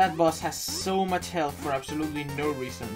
That boss has so much health for absolutely no reason.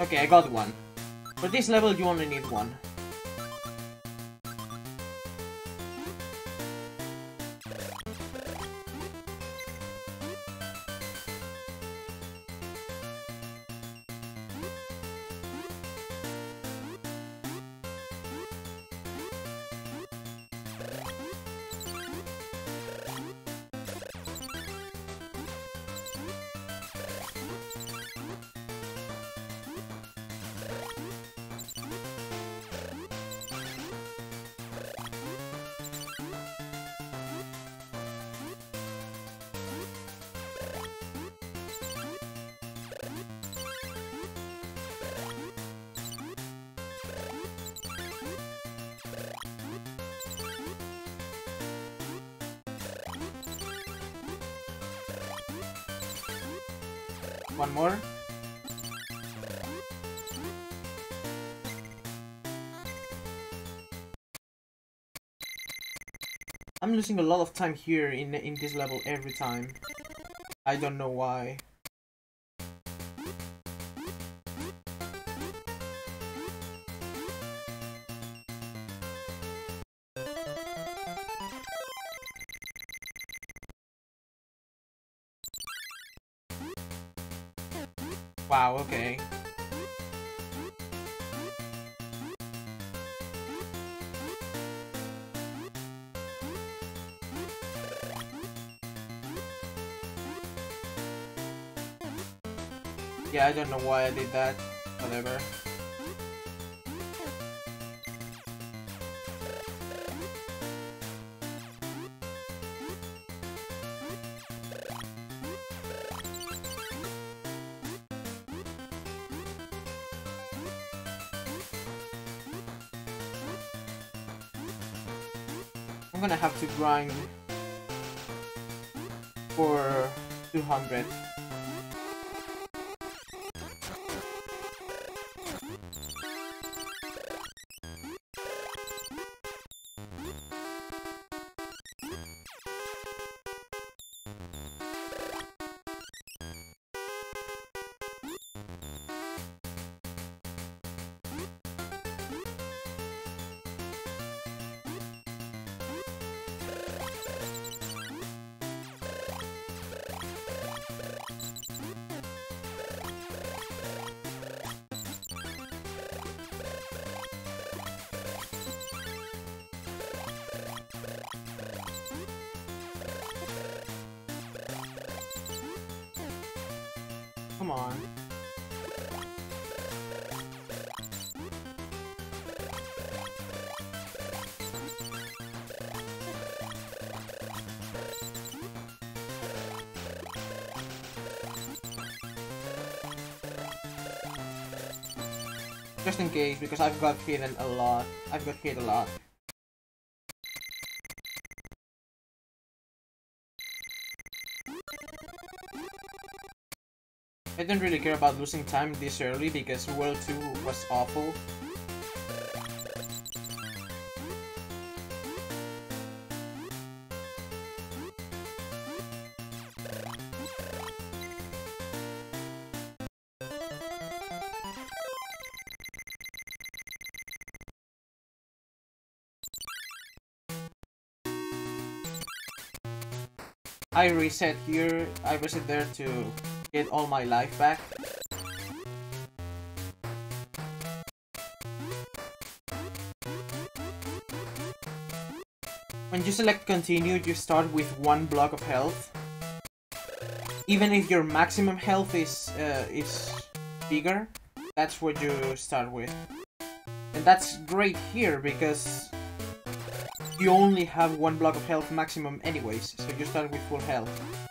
Okay, I got one. For this level, you only need one. One more. I'm losing a lot of time here in in this level every time. I don't know why. Yeah, I don't know why I did that. Whatever. I'm gonna have to grind for 200. Come on. Just in case, because I've got hidden a lot. I've got hit a lot. didn't really care about losing time this early because World 2 was awful. I reset here, I reset there too get all my life back. When you select continue, you start with one block of health. Even if your maximum health is uh, is bigger, that's what you start with. And that's great here because you only have one block of health maximum anyways, so you start with full health.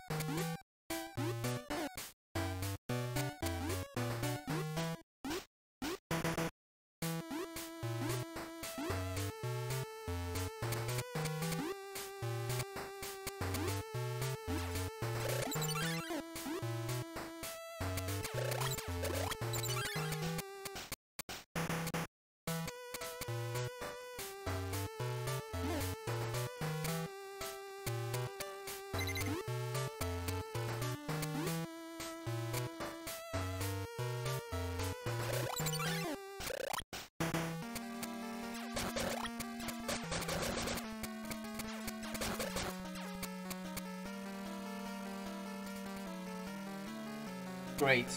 Great.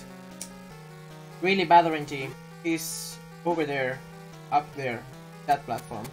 Really bad RNG He's over there, up there, that platform.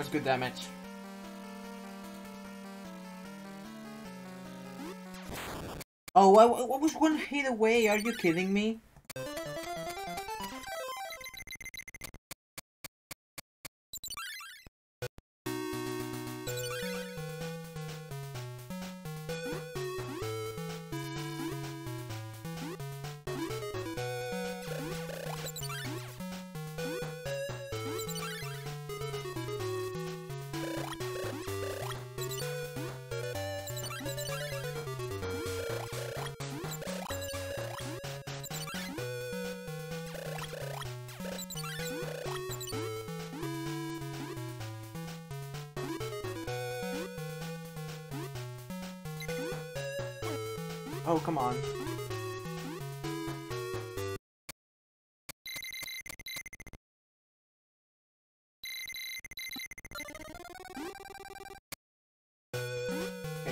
Was good damage. Oh, I, I was one hit away, are you kidding me?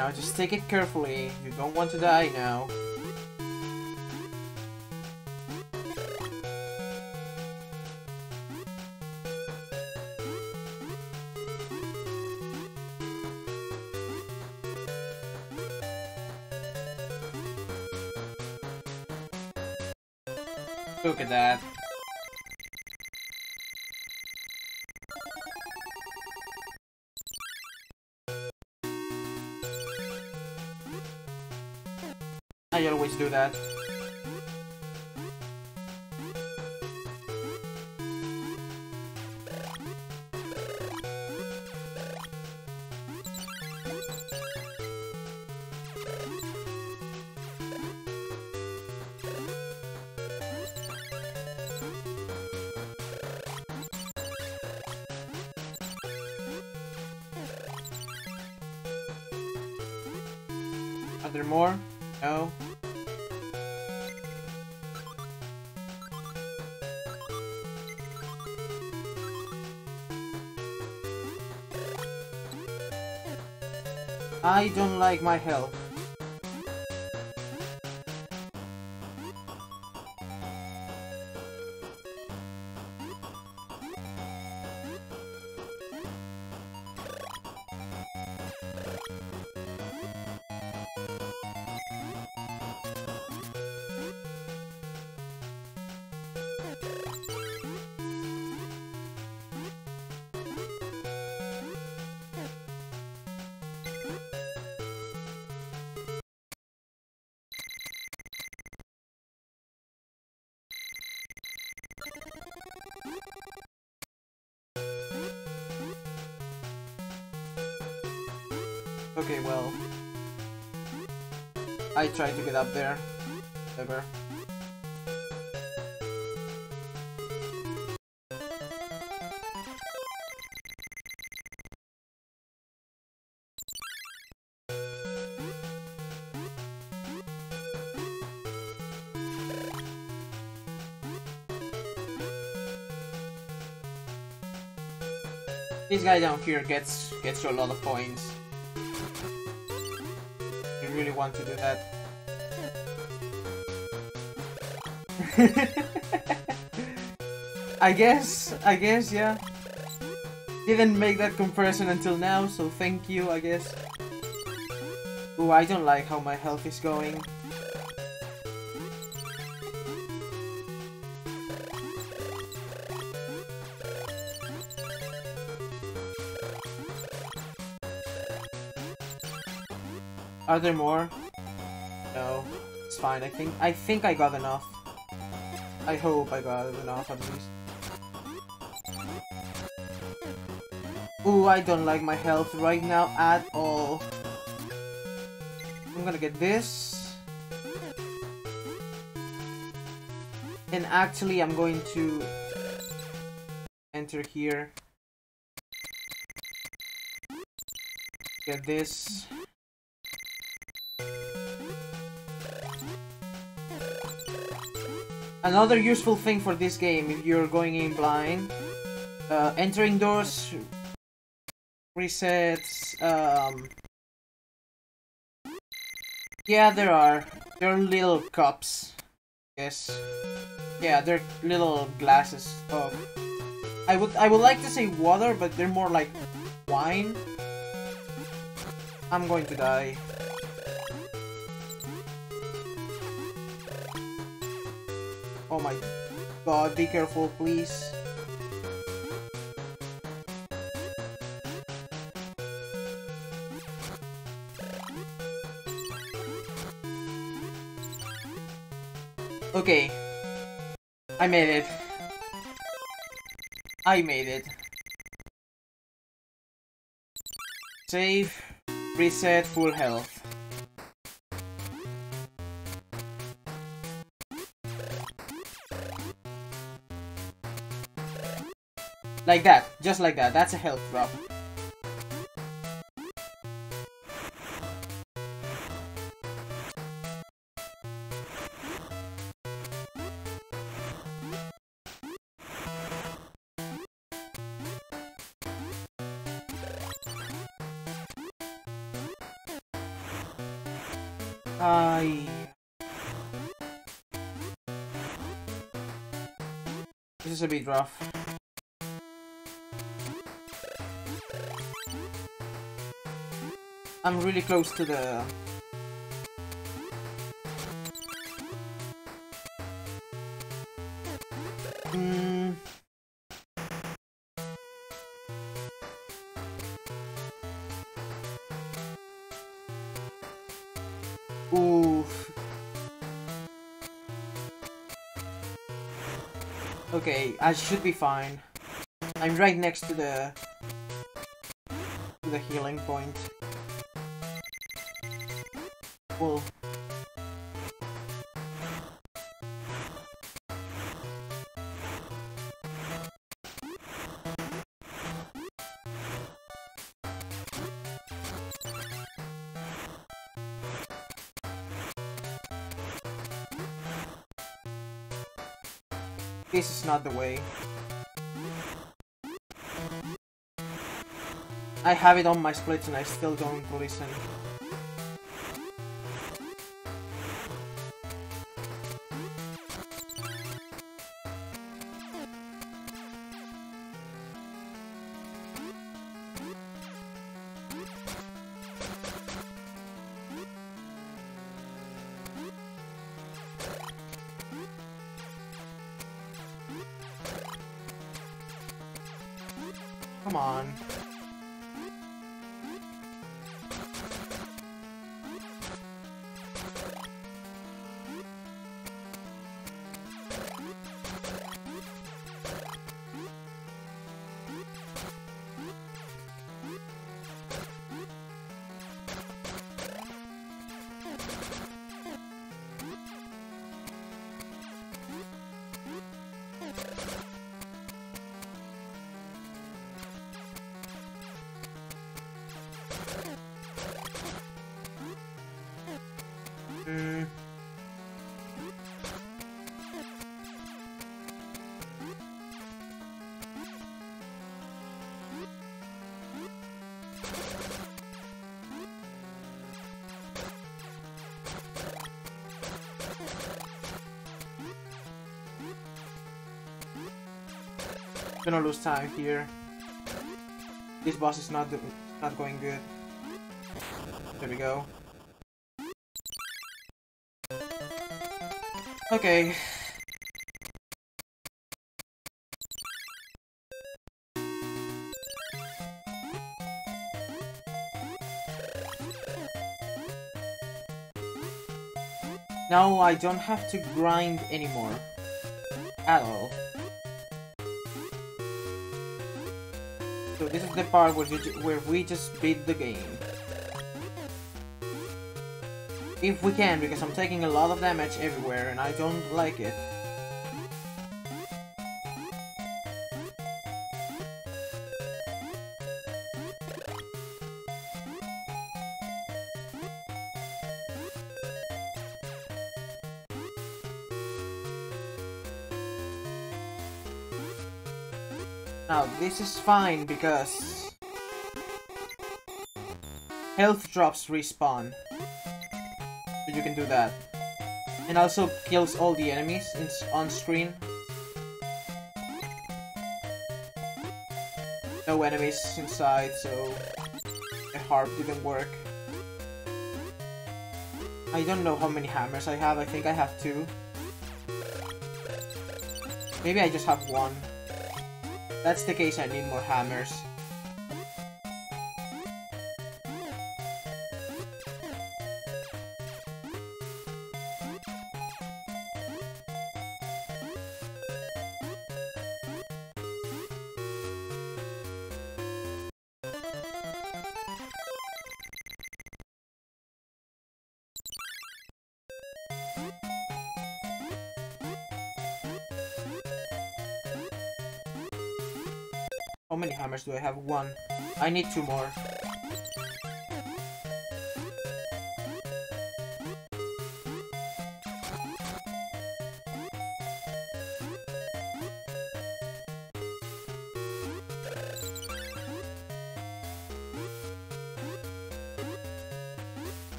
Now just take it carefully. You don't want to die now. Are there more? No? I don't like my health. Okay, well. I tried to get up there. Ever. This guy down here gets gets you a lot of points. Really want to do that. I guess, I guess, yeah. Didn't make that comparison until now, so thank you, I guess. Ooh, I don't like how my health is going. Are there more? No. It's fine, I think I think I got enough. I hope I got enough at least. Ooh, I don't like my health right now at all. I'm gonna get this. And actually, I'm going to enter here. Get this. Another useful thing for this game, if you're going in blind, uh, entering doors resets, um... Yeah, there are. They're little cups. Yes. Yeah, they're little glasses of... I would I would like to say water, but they're more like wine. I'm going to die. Oh my god, be careful, please. Okay. I made it. I made it. Save, reset, full health. Like that, just like that. That's a health drop. This is a bit rough. I'm really close to the... Mm. Oof. Okay, I should be fine. I'm right next to the... to the healing point. This is not the way. I have it on my splits and I still don't listen. Mm. Gonna lose time here. This boss is not not going good. There we go. Okay. Now I don't have to grind anymore. At all. So this is the part where, where we just beat the game. If we can, because I'm taking a lot of damage everywhere and I don't like it. Now, this is fine because health drops respawn you can do that. And also kills all the enemies on screen. No enemies inside, so the harp didn't work. I don't know how many hammers I have, I think I have two. Maybe I just have one. that's the case, I need more hammers. How many hammers do I have? One. I need two more.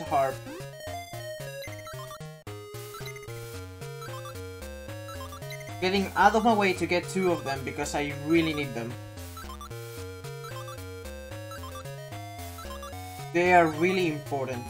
A harp. Getting out of my way to get two of them because I really need them. They are really important.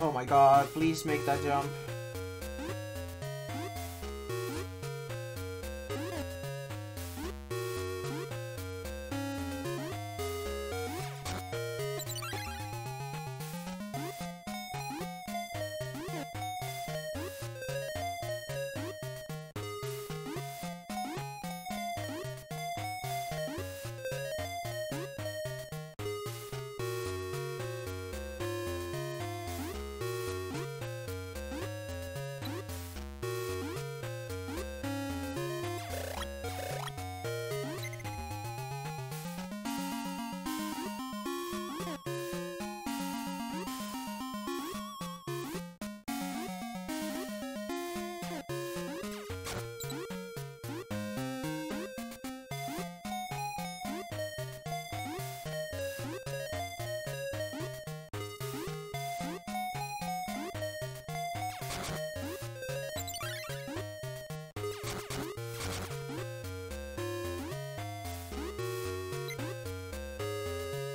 Oh my god, please make that jump.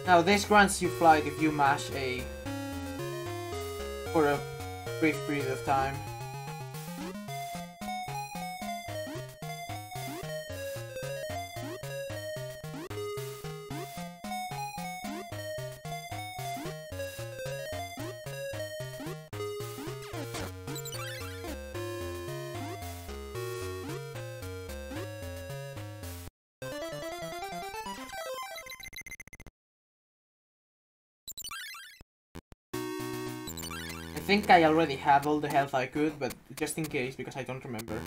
Now this grants you flight if you mash A for a brief period of time. I already have all the health I could, but just in case, because I don't remember.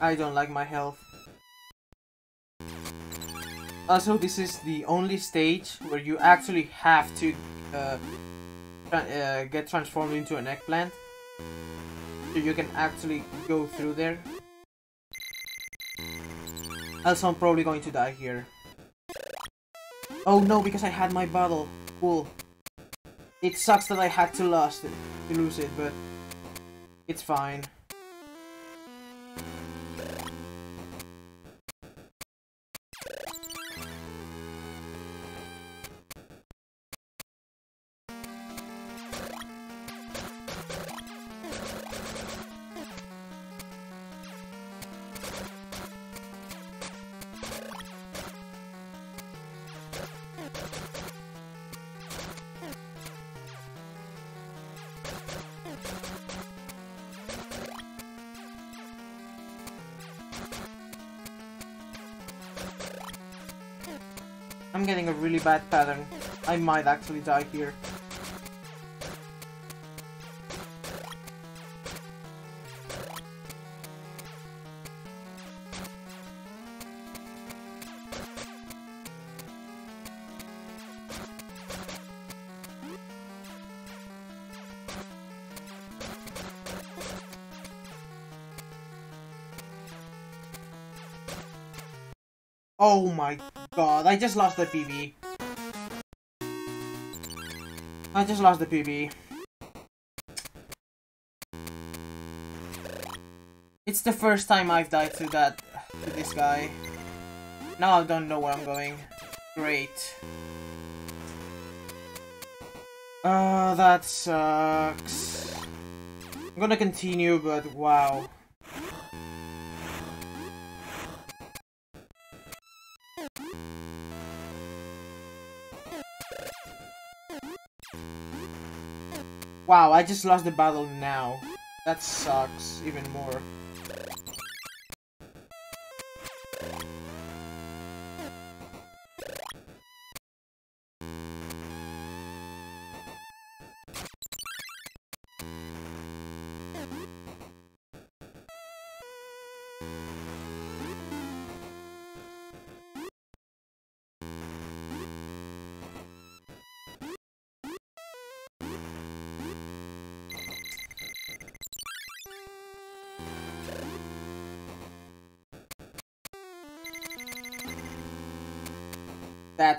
I don't like my health. Also, this is the only stage where you actually have to uh, tra uh, get transformed into an eggplant. So you can actually go through there. Also, I'm probably going to die here. Oh no, because I had my bottle. Cool. It sucks that I had to lose it, to lose it, but it's fine. I'm getting a really bad pattern. I might actually die here. I just lost the PB. I just lost the PB. It's the first time I've died to that, to this guy. Now I don't know where I'm going. Great. Uh, that sucks. I'm gonna continue, but wow. Wow, I just lost the battle now. That sucks even more.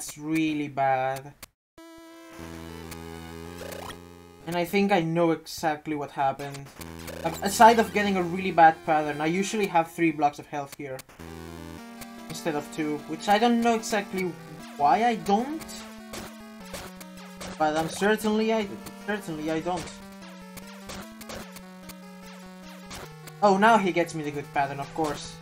That's really bad. And I think I know exactly what happened. Aside of getting a really bad pattern, I usually have three blocks of health here. Instead of two, which I don't know exactly why I don't. But I'm certainly I certainly I don't. Oh, now he gets me the good pattern, of course.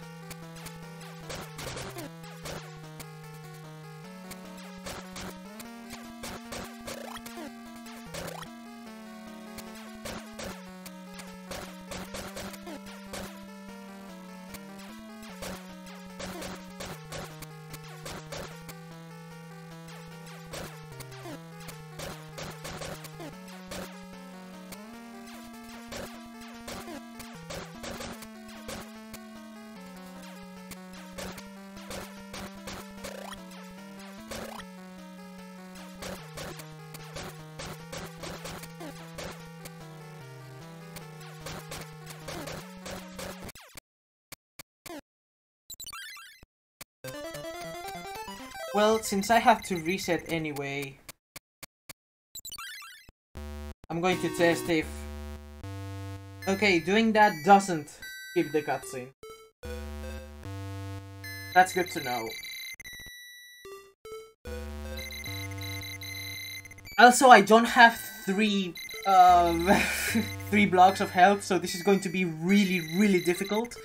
Well, since I have to reset anyway, I'm going to test if... Okay, doing that doesn't skip the cutscene. That's good to know. Also, I don't have three um, three blocks of health, so this is going to be really, really difficult.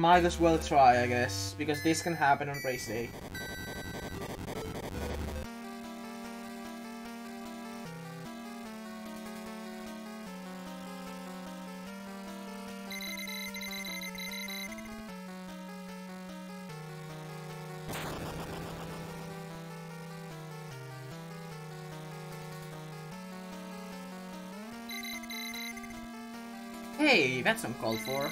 Might as well try, I guess, because this can happen on race day. Hey, that's uncalled for.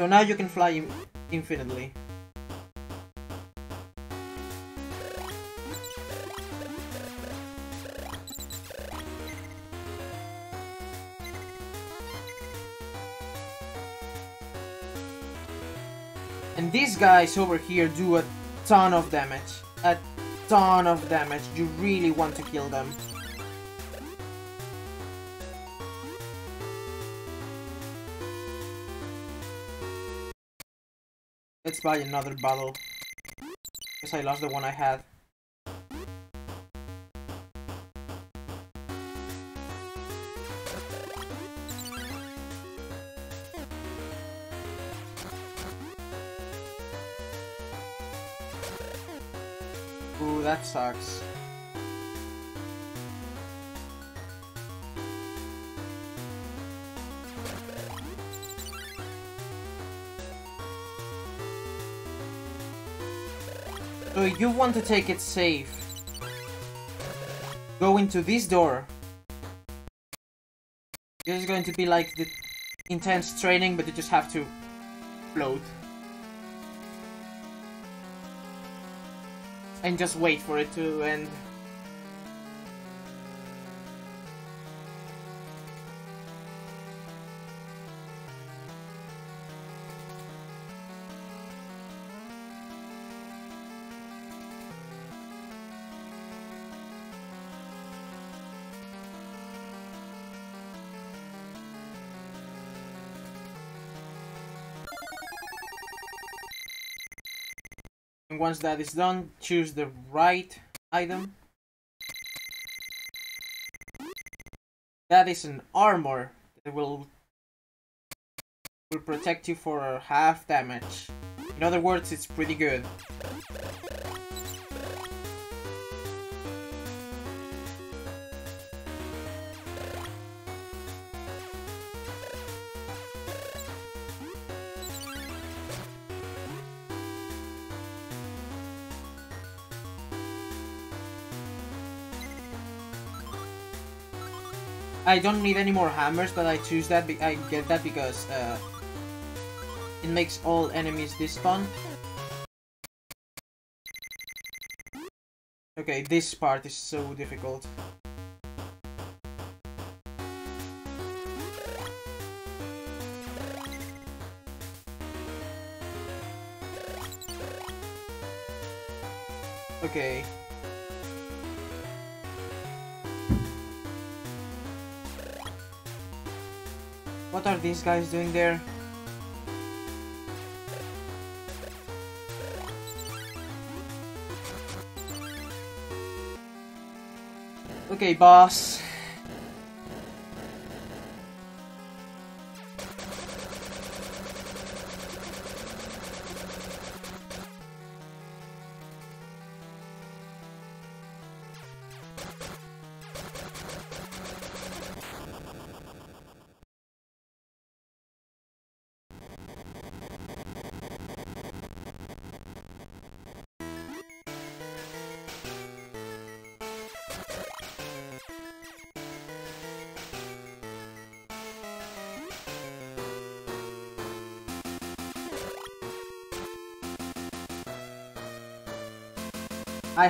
So now you can fly infinitely. And these guys over here do a ton of damage. A ton of damage. You really want to kill them. Buy another bottle. Guess I lost the one I had. Ooh, that sucks. So you want to take it safe. Go into this door. This is going to be like the intense training, but you just have to float. And just wait for it to end. Once that is done, choose the right item. That is an armor that will will protect you for half damage. In other words, it's pretty good. I don't need any more hammers, but I choose that. I get that because uh, it makes all enemies despawn. Okay, this part is so difficult. Okay. What are these guys doing there? Okay, boss.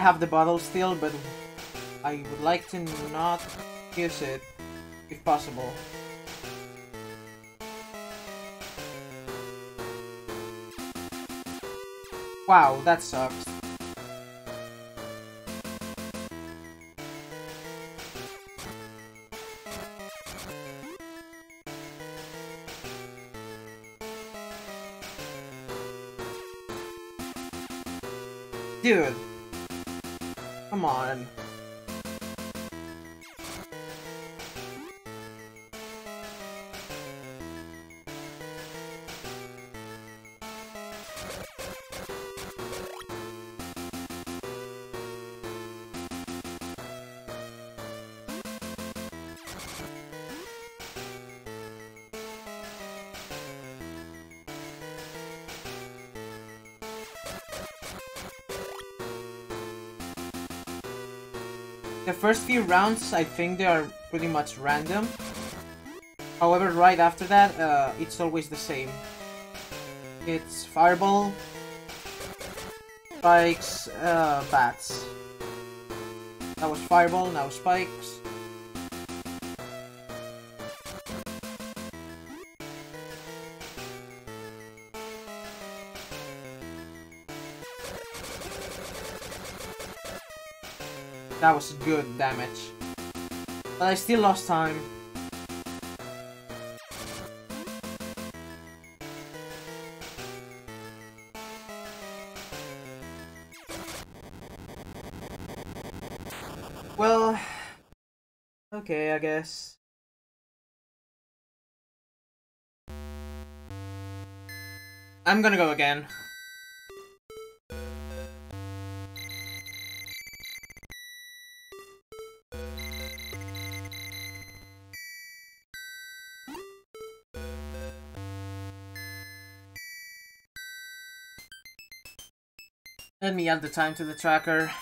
Have the bottle still, but I would like to not use it if possible. Wow, that sucks. Dude. First few rounds, I think they are pretty much random. However, right after that, uh, it's always the same. It's Fireball, Spikes, uh, Bats. That was Fireball, now Spikes. That was good damage. But I still lost time. Well, okay, I guess. I'm gonna go again. Let me add the time to the tracker.